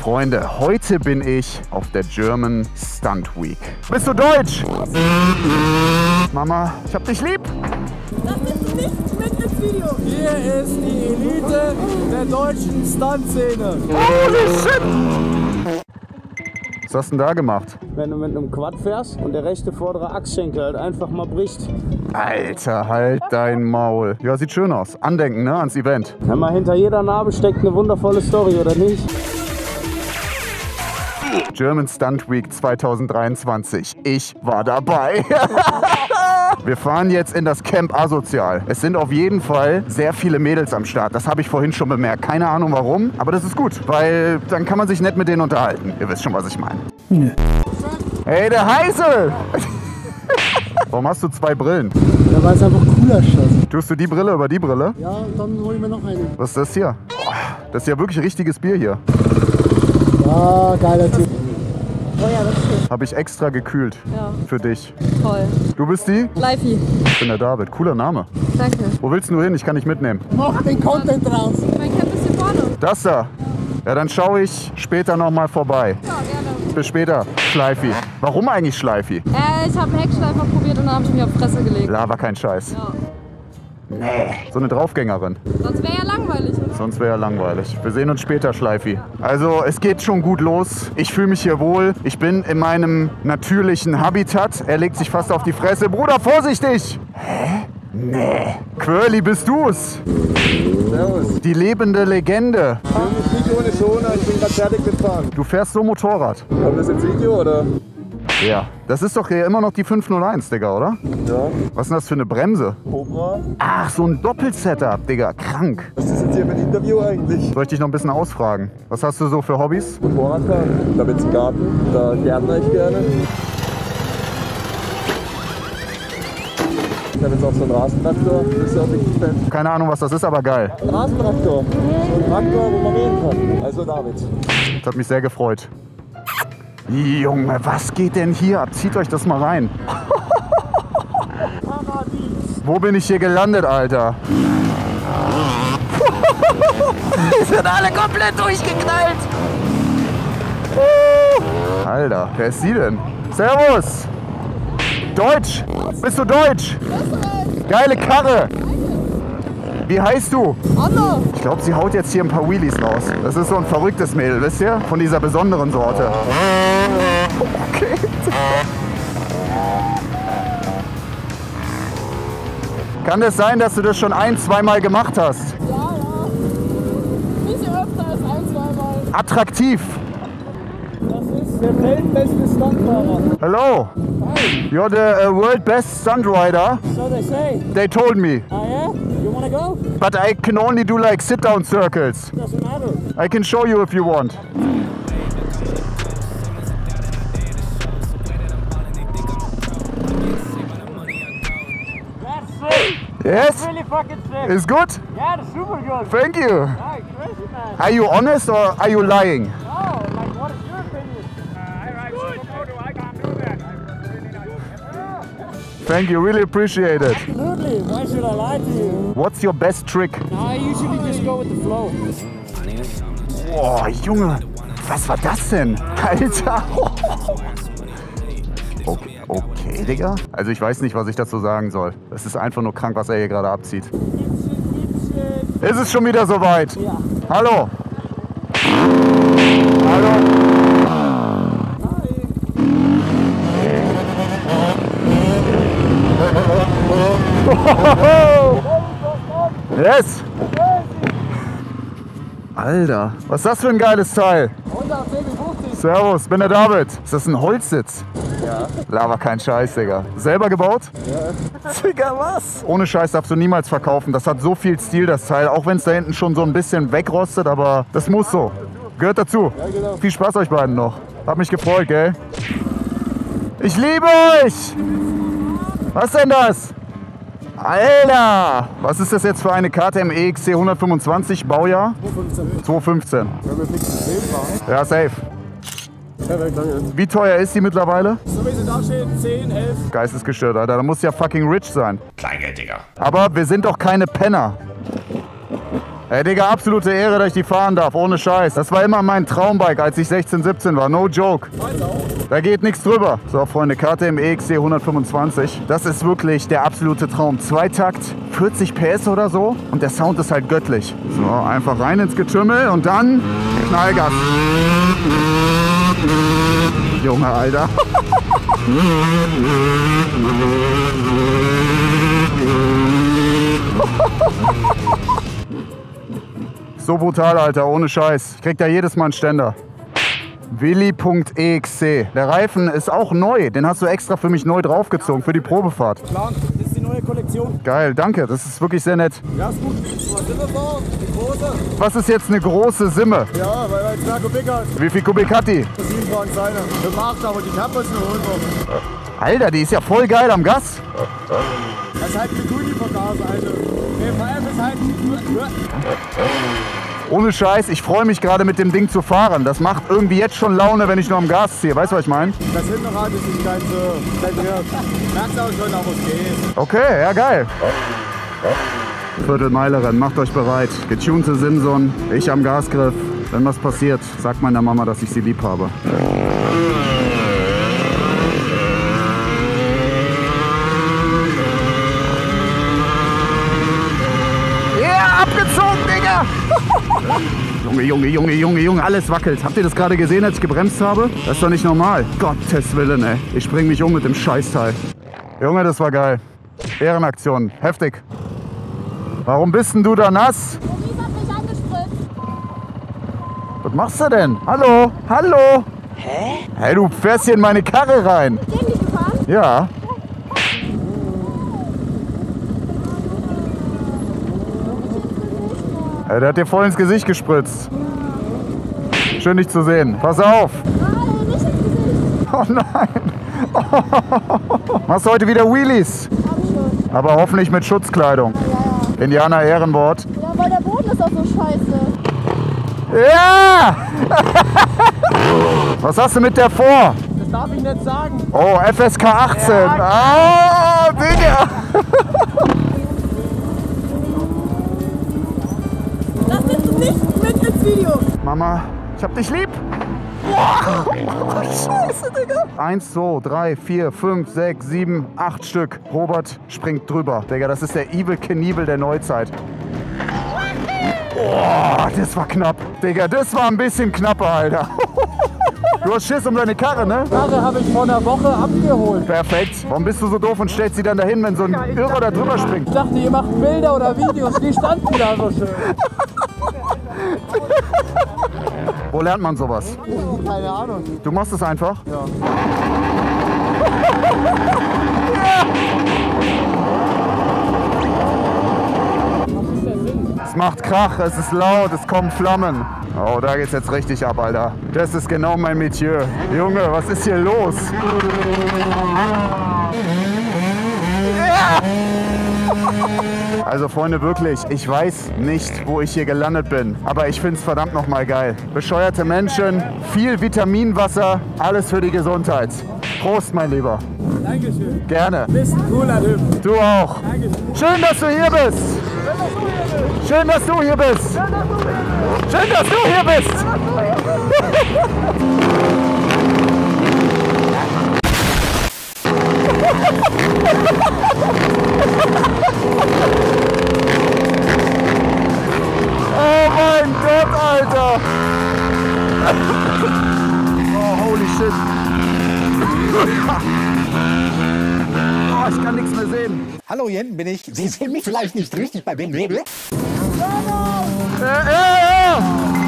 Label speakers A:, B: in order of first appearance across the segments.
A: Freunde, heute bin ich auf der German Stunt Week. Bist du deutsch? Mama, ich hab dich lieb.
B: Das ist nicht mit ins Video. Hier ist die Elite der deutschen Stuntszene.
A: Holy shit! Was hast du denn da gemacht?
B: Wenn du mit einem Quad fährst und der rechte vordere Achsschenkel halt einfach mal bricht.
A: Alter, halt dein Maul. Ja, sieht schön aus. Andenken, ne, ans Event.
B: Hör mal, hinter jeder Narbe steckt eine wundervolle Story, oder nicht?
A: German Stunt Week 2023. Ich war dabei. Wir fahren jetzt in das Camp Asozial. Es sind auf jeden Fall sehr viele Mädels am Start. Das habe ich vorhin schon bemerkt. Keine Ahnung warum, aber das ist gut, weil dann kann man sich nett mit denen unterhalten. Ihr wisst schon, was ich meine. Hey, der Heisel! Warum hast du zwei Brillen?
B: Ja, weil es einfach cooler Schatz.
A: Tust du die Brille über die Brille?
B: Ja, dann hol ich mir noch eine.
A: Was ist das hier? Das ist ja wirklich richtiges Bier hier.
B: Ah, geiler Typ. Oh ja, das ist schön.
A: Habe ich extra gekühlt
C: Ja,
A: für dich.
C: toll.
A: Du bist die?
C: Livey.
A: Ich bin der David. Cooler Name.
C: Danke.
A: Wo willst du hin? Ich kann dich mitnehmen.
B: Mach den Content raus.
C: Mein Camp ist hier vorne.
A: Das da. Ja, dann schaue ich später nochmal vorbei.
C: Ja, gerne.
A: Bis später, Schleifi. Warum eigentlich Schleifi?
C: Äh, ich habe einen Heckschleifer probiert und dann habe ich mich auf die Fresse gelegt.
A: Lava kein Scheiß.
C: Ja.
A: So eine Draufgängerin.
C: Sonst wäre ja langweilig, oder?
A: Sonst wäre ja langweilig. Wir sehen uns später, Schleifi. Also, es geht schon gut los. Ich fühle mich hier wohl. Ich bin in meinem natürlichen Habitat. Er legt sich fast auf die Fresse. Bruder, vorsichtig! Hä? Nee. Quirly, bist du's?
D: Servus.
A: Die lebende Legende.
D: Ich bin nicht ohne Schoner, ich bin gerade fertig mit Fahren.
A: Du fährst so Motorrad.
D: Haben wir das ins Video oder?
A: Ja. Das ist doch hier immer noch die 501, Digga, oder?
D: Ja.
A: Was ist denn das für eine Bremse?
D: Cobra.
A: Ach, so ein Doppelsetup, Digga. Krank.
D: Was ist jetzt hier für ein Interview eigentlich?
A: Soll ich dich noch ein bisschen ausfragen? Was hast du so für Hobbys?
D: Motorradfahren. Ich habe jetzt einen Garten, da gärtner ich gerne. Ich habe jetzt auch so einen Rasentraktor, das ist ja auch richtig fett.
A: Keine Ahnung, was das ist, aber geil.
D: Ein Rasentraktor. So ein Traktor, wo man mähen kann. Also David.
A: Das hat mich sehr gefreut. Junge, was geht denn hier ab? Zieht euch das mal rein. Wo bin ich hier gelandet, Alter? Die sind alle komplett durchgeknallt. Alter, wer ist sie denn? Servus! Deutsch! Bist du Deutsch? Geile Karre! Wie heißt du?
C: Anna!
A: Ich glaube, sie haut jetzt hier ein paar Wheelies raus. Das ist so ein verrücktes Mädel, wisst ihr? Von dieser besonderen Sorte. Okay. Kann es sein, dass du das schon ein, zweimal gemacht hast?
C: Ja, ja. Nicht öfter als ein, zweimal.
A: Attraktiv.
B: Der weltbeste Stuntfahrer.
A: Hello. You're the uh, world best stunt rider.
B: So they say.
A: They told me.
B: Ah yeah? You wanna go?
A: But I can only do like sit down circles.
B: Doesn't matter.
A: I can show you if you want. Yes?
B: Really fucking sick.
A: Is good?
B: Yeah, that's super good.
A: Thank you.
B: Alright, crazy man.
A: Are you honest or are you lying? Thank you, really appreciate it.
B: Absolutely. Why should I lie to you?
A: What's your best trick?
B: No, I usually just go with the flow.
A: Boah, Junge, was war das denn? Alter. Okay, okay, Digga. Also ich weiß nicht, was ich dazu sagen soll. Es ist einfach nur krank, was er hier gerade abzieht. Ist es schon wieder soweit?
B: Ja.
A: Hallo? Hallo? Yes! Alter, was ist das für ein geiles Teil?
B: 150.
A: Servus, bin der David. Ist das ein Holzsitz? Ja. Lava kein Scheiß, Digga. Selber gebaut? Ja. Digga, was? Ohne Scheiß darfst du niemals verkaufen. Das hat so viel Stil, das Teil. Auch wenn es da hinten schon so ein bisschen wegrostet, aber das muss so. Gehört dazu.
D: Ja, genau.
A: Viel Spaß euch beiden noch. Hab mich gefreut, gell? Ich liebe euch! Was denn das? Alter! Was ist das jetzt für eine KTM EXC 125 Baujahr? 215.
D: Wenn wir fix gesehen waren.
A: Ja, safe.
D: Perfekt, danke.
A: Wie teuer ist die mittlerweile?
B: So wie sie da stehen, 10, 11.
A: Geistesgestört, Alter. Da muss ja fucking rich sein.
E: Kleingeld, Digga.
A: Aber wir sind doch keine Penner. Ey, Digga, absolute Ehre, dass ich die fahren darf, ohne Scheiß. Das war immer mein Traumbike, als ich 16, 17 war, no joke. Da geht nichts drüber. So, Freunde, KTM EXC 125. Das ist wirklich der absolute Traum. Zweitakt, 40 PS oder so und der Sound ist halt göttlich. So, einfach rein ins Getümmel und dann Knallgas. Junge, Alter. So brutal, Alter, ohne Scheiß. Ich krieg da jedes Mal einen Ständer. Willi.exe. Der Reifen ist auch neu. Den hast du extra für mich neu draufgezogen, für die Probefahrt.
B: Klar, das ist die neue Kollektion.
A: Geil, danke. Das ist wirklich sehr nett.
B: Ja, ist gut. Was sind wir vor? Die große?
A: Was ist jetzt eine große Simme?
B: Ja, weil er zwei Kubik hat.
A: Wie viel Kubik hat die?
B: Sieben waren seine. Für acht, aber die Kappe ist eine Hohlform.
A: Alter, die ist ja voll geil am Gas.
B: Das ist halt eine Guni-Vergaser, also. PVF ist halt.
A: Ohne Scheiß, ich freue mich gerade mit dem Ding zu fahren. Das macht irgendwie jetzt schon Laune, wenn ich nur am Gas ziehe. Weißt du, was ich meine?
B: Das Hinterrad ist nicht ganz so zentriert. Merkst auch schon, aber es geht.
A: Okay, ja geil. Viertelmeilerin, macht euch bereit. Getunte Simson, ich am Gasgriff. Wenn was passiert, sagt meiner Mama, dass ich sie lieb habe. Junge, Junge, Junge, Junge, Junge, alles wackelt. Habt ihr das gerade gesehen, als ich gebremst habe? Das ist doch nicht normal. Gottes Willen, ey. Ich spring mich um mit dem Scheißteil. Junge, das war geil. Ehrenaktion. Heftig. Warum bist denn du da nass? Was machst du denn? Hallo? Hallo? Hä? Hey, du fährst hier in meine Karre rein.
C: Gegen dich gefahren?
A: Ja. Der hat dir voll ins Gesicht gespritzt. Schön dich zu sehen. Pass auf.
C: Nein, nicht ins Gesicht.
A: Oh nein. Machst du heute wieder Wheelies?
C: Hab ich schon.
A: Aber hoffentlich mit Schutzkleidung.
C: Ja,
A: Indianer Ehrenwort.
C: ja. Ja, weil der Boden ist auch so scheiße.
A: Ja! Was hast du mit der vor?
B: Das darf ich nicht sagen.
A: Oh, FSK 18. Ah, Digga. Mama, ich hab dich lieb. Wow. Scheiße, Digga. Eins, zwei, drei, vier, fünf, sechs, sieben, acht Stück. Robert springt drüber. Digga, das ist der Evil Knievel der Neuzeit. Boah, das war knapp. Digga, das war ein bisschen knapper, Alter. Du hast Schiss um deine Karre, ne?
B: Karre habe ich vor einer Woche abgeholt.
A: Perfekt. Warum bist du so doof und stellst sie dann dahin, wenn so ein Irrer da drüber springt?
B: Ich dachte, ihr macht Bilder oder Videos. Die standen da so schön.
A: Wo lernt man sowas?
B: Keine Ahnung.
A: Du machst es einfach?
B: Ja.
A: Es macht Krach, es ist laut, es kommen Flammen. Oh, da geht's jetzt richtig ab, Alter. Das ist genau mein Metier. Junge, was ist hier los? Ja! Also Freunde, wirklich, ich weiß nicht, wo ich hier gelandet bin, aber ich find's verdammt nochmal geil. Bescheuerte Menschen, viel Vitaminwasser, alles für die Gesundheit. Prost, mein Lieber.
B: Dankeschön.
A: Gerne.
B: Bist ein cooler Typ.
A: Du auch. Schön, dass du hier bist. Schön, dass du hier bist. Schön, dass du hier bist. Oh mein Gott, Alter. Oh, holy shit. Oh, ich kann nichts mehr sehen.
E: Hallo, Jen, bin ich. Sie sehen mich vielleicht nicht richtig bei Ben Nebel.
A: Äh, äh, äh.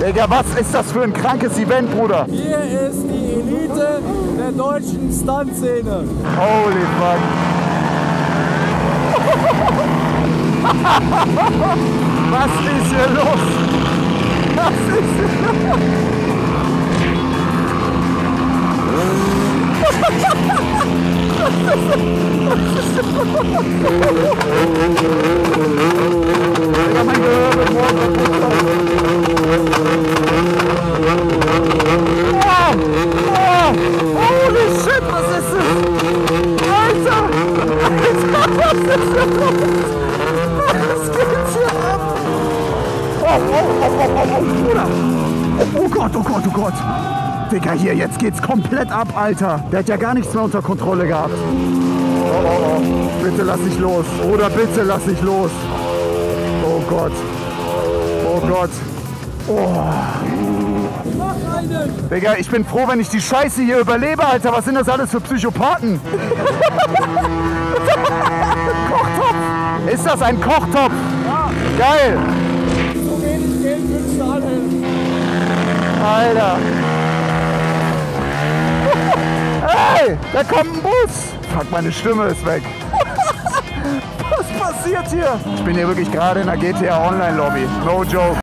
A: Digga, was ist das für ein krankes Event, Bruder?
B: Hier ist die Elite der deutschen Stuntszene.
A: Holy fuck. Was ist hier los? Was ist hier Digga, mein Gehör wird! Digga, hier, jetzt geht's komplett ab, Alter. Der hat ja gar nichts mehr unter Kontrolle gehabt. Oh, oh, oh. Bitte lass dich los. Oder bitte lass dich los. Oh Gott. Oh Gott. Oh. Digga, ich bin froh, wenn ich die Scheiße hier überlebe, Alter. Was sind das alles für Psychopathen? Kochtopf. Ist das ein Kochtopf? Ja. Geil.
B: So wenig Geld du anhelfen.
A: Alter. Hey, da kommt ein Bus. Fuck, meine Stimme ist weg. Was passiert hier? Ich bin hier wirklich gerade in der GTA Online Lobby. No joke.